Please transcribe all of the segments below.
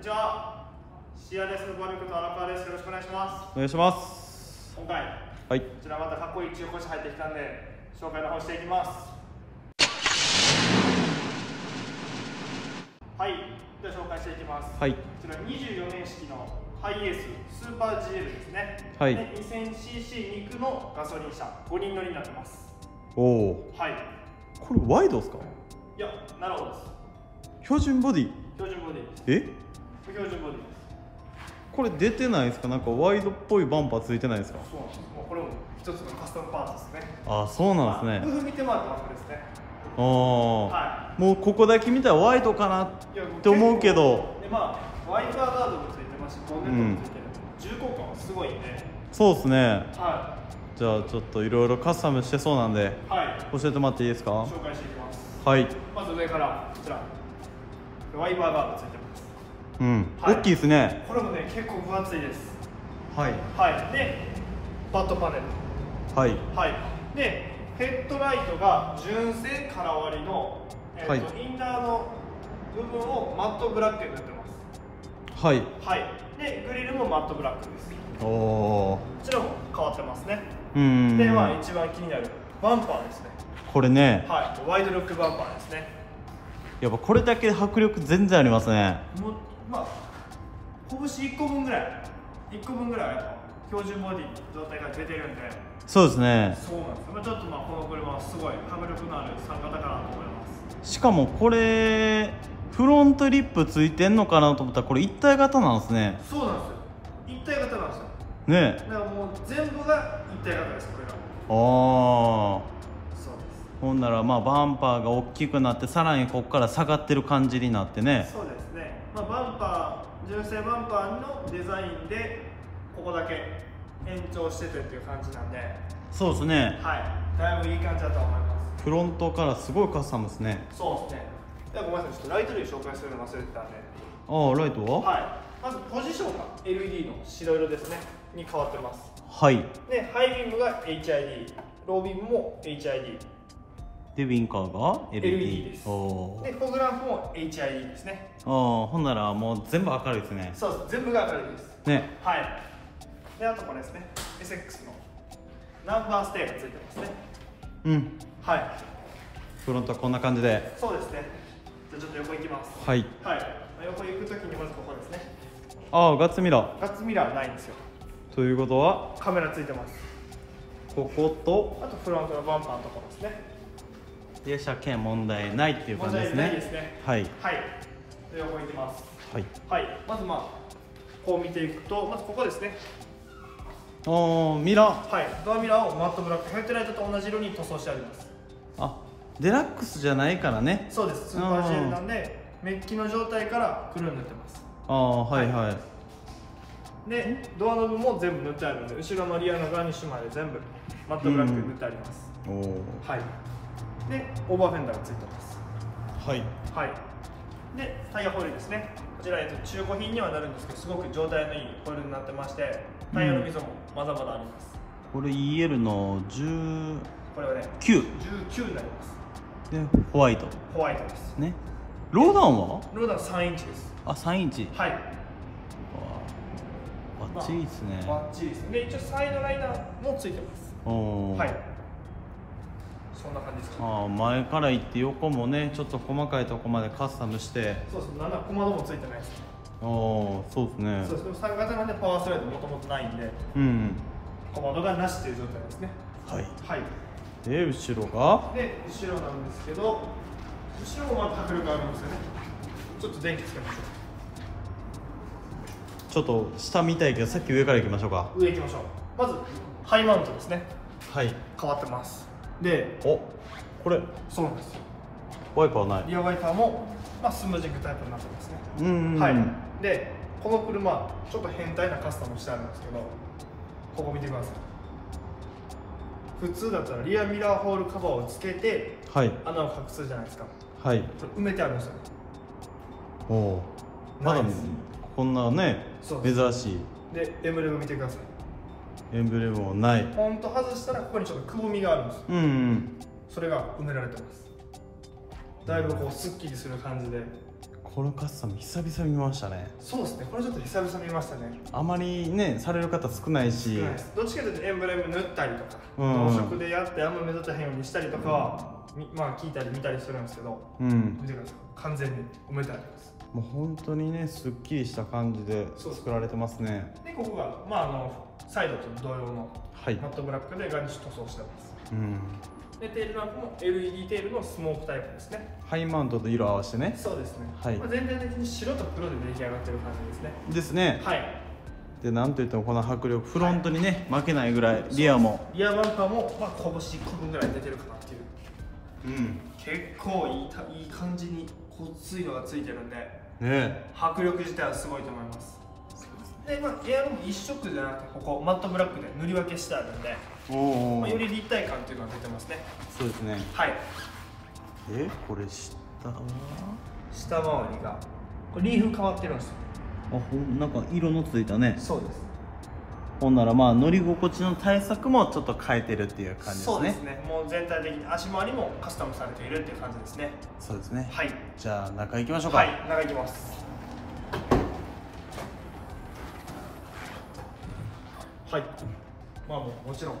にちは。シアレスのバルクと荒川です。よろしくお願いします。お願いします今回、はいこちらまたかっこいい中古車入ってきたんで、紹介の方していきます。はい、では紹介していきます。はいこちら24年式のハイエーススーパー GL ですね。はいで 2000cc 肉のガソリン車、5人乗りになってます。おおはい。これワイドですか？いや、なるほどです。標準ボディ標準ボディ。え？標準ボディです。これ出てないですか？なんかワイドっぽいバンパーついてないですか？そうなんです。もうこれも一つのカスタムパーツですね。あそうなんですね工夫見てもらったわけですね。ああ、はもうここだけ見たらワイドかなっ。て思うけどでまあワイパーガードもついてますし、ボンネットもついてる。重厚感はすごいんで。そうですねはじゃあちょっといろいろカスタムしてそうなんでい。はい。教えてもらっていいですか？紹介していきます。はいまず上からこちら。ワイパーガードついてます。うん、はい大きいですねこれもね結構分厚いです。はいはい。でバットパネル。はいはい。でヘッドライトが純正空割りの、えーとはいインナーの部分をマットブラックに塗ってます。はいはい。でグリルもマットブラックです。おおこちらも変わってますね。うんでまあ一番気になるバンパーですね。これねはい。ワイドルックバンパーですね。やっぱこれだけで迫力全然ありますねもうまあ拳1個分ぐらい。1個分ぐらい標準ボディの状態が出てるんで。そうですね。そうなんですまあちょっとまあこの車はすごい迫力のある3型かなと思います。しかもこれフロントリップついてんのかなと思ったらこれ一体型なんですね。そうなんですよ。一体型なんですよ。ね。だからもう全部が一体型ですこれが。ああそうですほんならまあバンパー。が大きくなってさらにここから下がってる感じになってねそうですね、まあ、バンパー純正バンパーのデザインでここだけ延長しててっていう感じなんで。そうですね。はい。だいぶいい感じだと思います。フロントからすごいカスタムですね。そうですね。ではごめんなさいちょっとライト類紹介するの忘れてたんで。ああライトは？はい。まずポジションが LED の白色ですね。に変わってます。はい。でハイビームが HID ロービームも HID でウィンカーが LED, です。おでフォグランプも HID ですね。あほんならもう全部明るいですね。そうです全部が明るいです。ね。はい。であとこれですね。SX のナンバーステーがついてますね。うん。はい。フロントはこんな感じで。そうですね。じゃあちょっと横行きます。はい。はい。横行く時にまずここですね。ああガッツミラー。ガッツミラーないんですよ。ということは？カメラついてます。ここと？あとフロントのバンパーのところですねで車検問題ないっていう感じですね。ですね。はい。はい。で横行きます。はい。はい。まずまあこう見ていくとまずここですね。おーミラー。はい。ドアミラーをマットブラックヘッドライトと同じ色に塗装してあります。あデラックスじゃないからね。そうです。スーパー GLなんでメッキの状態から黒に塗ってます。ああはいはい。でドアノブも全部塗ってあるので後ろのリアのガーニッシュまで全部マットブラックで塗ってあります、おおはいでオーバーフェンダーがついてます。はい。はい。でタイヤホイールですね。こちら、えっと、中古品にはなるんですけどすごく状態のいいホイールになってましてタイヤの溝もまだまだあります、これ EL の19これはねで19になります。ホワイト。ホワイトです。ね。ローダンは？ローダー3インチです。あ3インチ。はい。バッチリですね、バッチリですで一応サイドライナーもついてます。おおはいそんな感じですか？ああ前から行って横もねちょっと細かいとこまでカスタムして。そうですなんなら小窓もついてないですああそうですね。そうですでも3型なんでパワースライドもともとないんでうん小窓がなしという状態ですね。はい。はい。で後ろが？で後ろなんですけど後ろもまた迫力あるんですよね。ちょっと電気つけましょちょっと下見たいけどさっき上から行きましょうか。う上行きましょう。まずハイマウントですね。はい。変わってますでおこれ。そうなんです。よワイパーない。リアワイパーも、まあ、スムージングタイプになってますね。うんはい。でこの車ちょっと変態なカスタムしてあるんですけどここ見てください。普通だったらリアミラーホールカバーをつけてはい。穴を隠すじゃないですか。はい。埋めてあるんですよ。ねおおまだこんなね珍しい。でエンブレム見てくださいエンブレムもない。ポンと外したらここにちょっとくぼみがあるんですよ。うんうん。それが埋められてます。だいぶこうすっきりする感じで。このカスタム久々見ましたね。そうですね。これちょっと久々見ましたね。あまりねされる方少ないし。どっちかというとエンブレム塗ったりとかうん同色でやってあんま目立たへんようにしたりとかまあ聞いたり見たりするんですけどうん。見てください。完全に埋めてあります。もう本当にねすっきりした感じで作られてますね。でここがまああのサイドと同様のはい。マットブラックでガーニッシュ塗装してます。うん。でテールランプも LED テールのスモークタイプですね。ハイマウントと色合わせてね。そうですね、はい。まあ、全体的に白と黒で出来上がってる感じですね。ですね。はい。でなんといってもこの迫力フロントにね負けないぐらいリアも。リアバンパーも、まあ、拳1個分ぐらい出てるかなっていううん結構いいたいい感じにごっついのがついてるんでね。迫力自体はすごいと思います。で、まあ、エアロも一色じゃなくてここマットブラックで塗り分けしてあるんで、おおまあ、より立体感っていうのが出てますね。そうですね。はい。えこれ下は？下回りがこれリーフ変わってるんですよ。あほんなんか色のついたね。そうですほんならまあ乗り心地の対策もちょっと変えてるっていう感じですね。そうですね。もう全体的に足回りもカスタムされているっていう感じですね。そうですね。はい。じゃあ中行きましょうか。はい。中行きます。はい。まあもうもちろん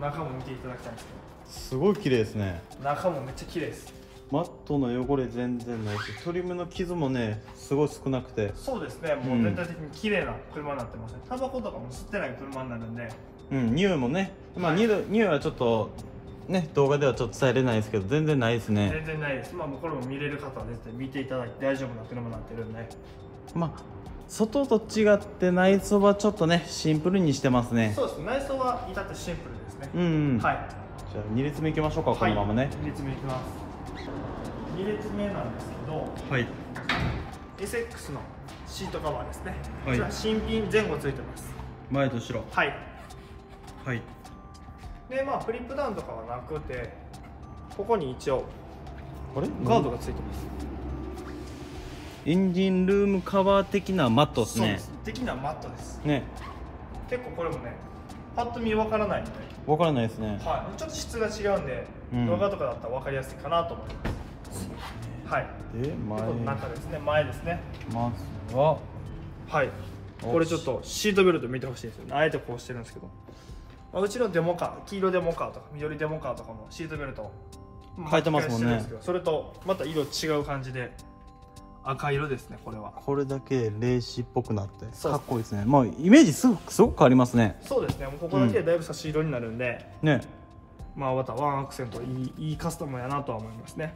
中も見ていただきたいんですけすごい綺麗ですね。ど中もめっちゃ綺麗ですマットの汚れ全然ないしトリムの傷もねすごい少なくて。そうですね。もう全体的に綺麗な車になってますね。タバコとかも吸ってない車になるんでうん匂いもね。まあはい。匂いはちょっとね動画ではちょっと伝えれないですけど全然ないですね。全然ないです。まあもうこれも見れる方は絶対見ていただいて大丈夫な車になってるんで。まあ外と違って内装はちょっとねシンプルにしてますね。そうです。ね内装は至ってシンプルですね、うん、うん、はい。じゃあ2列目いきましょうかこのままね。2列目いきます2列目なんですけどはい。SX のシートカバーですね、はい。こちら新品前後ついてます。前と後ろ。はい。はい。でまあフリップダウンとかはなくてここに一応あれ？ガードがついてます、エンジンルームカバー的なマットですね。そうです。的なマットです。ね。結構これもねパッと見わからないんで、わからないですね。はい、ちょっと質が違うんで、うん。動画とかだったら分かりやすいかなと思います。はい。で前。中ですね。前ですね。まずは。はい。おこれちょっとシートベルト見てほしいんですよね。あえてこうしてるんですけど、まあ、うちのデモカー黄色デモカーとか緑デモカーとかもシートベルト変えてますもんね。それとまた色違う感じで赤色ですねこれは。これだけレーシーっぽくなってかっこいいですね。まあイメージすごくすごく変わりますね。そうですね。もうここだけでだいぶ差し色になるんで、ね。まあまたワンアクセントいいいいカスタムやなとは思いますね。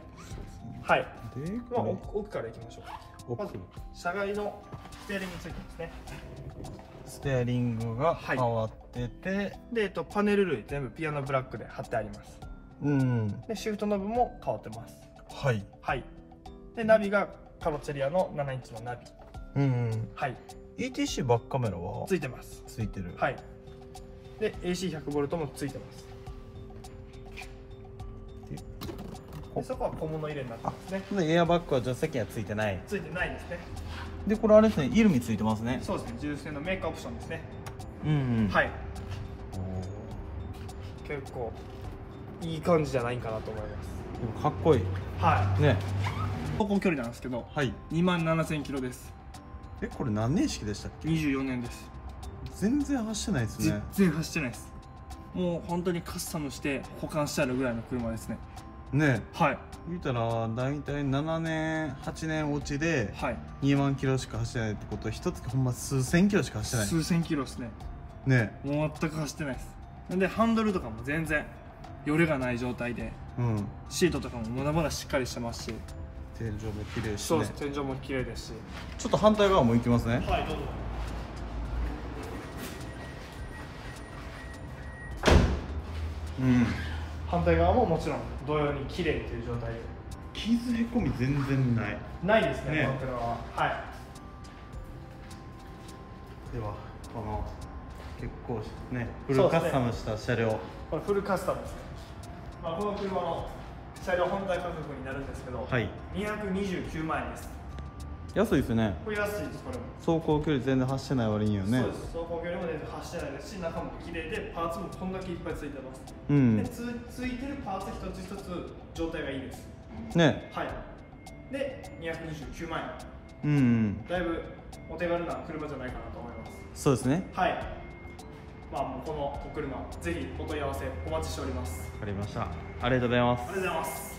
はい、でまあ、奥奥からいきましょう。奥。まず車外のステアリングついてますね。ステアリングが変わってて、で、えっと、パネル類全部ピアノブラックで貼ってあります。うん。でシフトノブも変わってます。はい。はい。でナビがカロツェリアの7インチのナビ。うんはい。ETC バックカメラは？ついてます。ついてる。はい。で AC100V もついてます。でそこは小物入れになってますね。でエアバッグは助手席にはついてない。ついてないですね。でこれあれですねイルミついてますね。そうですね。重製のメーカーオプションですね。うんうん。はい。結構いい感じじゃないかなと思います。でもかっこいい。はい。ね走行距離なんですけどはい。2万7000キロです。えこれ何年式でしたっけ？24年です。全然走ってないです全ね然走ってないです。もう本当にカスタムして保管してあるぐらいの車ですね。ね。はい。言うたら大体7年8年落ちではい。2万キロしか走ってないってことは一月ほんま数千キロしか走って数千キロですね。ないね。もう全く走ってないです。なんでハンドルとかも全然よれがない状態でうん。シートとかもまだまだしっかりしてますし天井も綺麗しね。そうです。天井も綺麗ですし。ちょっと反対側も行きますね。はいどうぞ。うん。反対側ももちろん同様に綺麗という状態で。傷へこみ全然ない。ないですねね。この車は。はい。ではこの結構ねフルカスタムした車両、これフルカスタムですね、まあ、この車の車両本体価格になるんですけど、はい。229万円です。安いですね。これ安いですこれも。走行距離全然走ってない割にはね。そうです走行距離も全然走ってないです。し中も綺麗でパーツもこんだけいっぱいついてます、うん。でつついてるパーツ一つ一つ状態がいいです。ね。はい。で229万円。うんうん。だいぶお手軽な車じゃないかなと思います。そうですね。はいまあもうこのお車ぜひお問い合わせお待ちしております。わかりました。ありがとうございます。ありがとうございます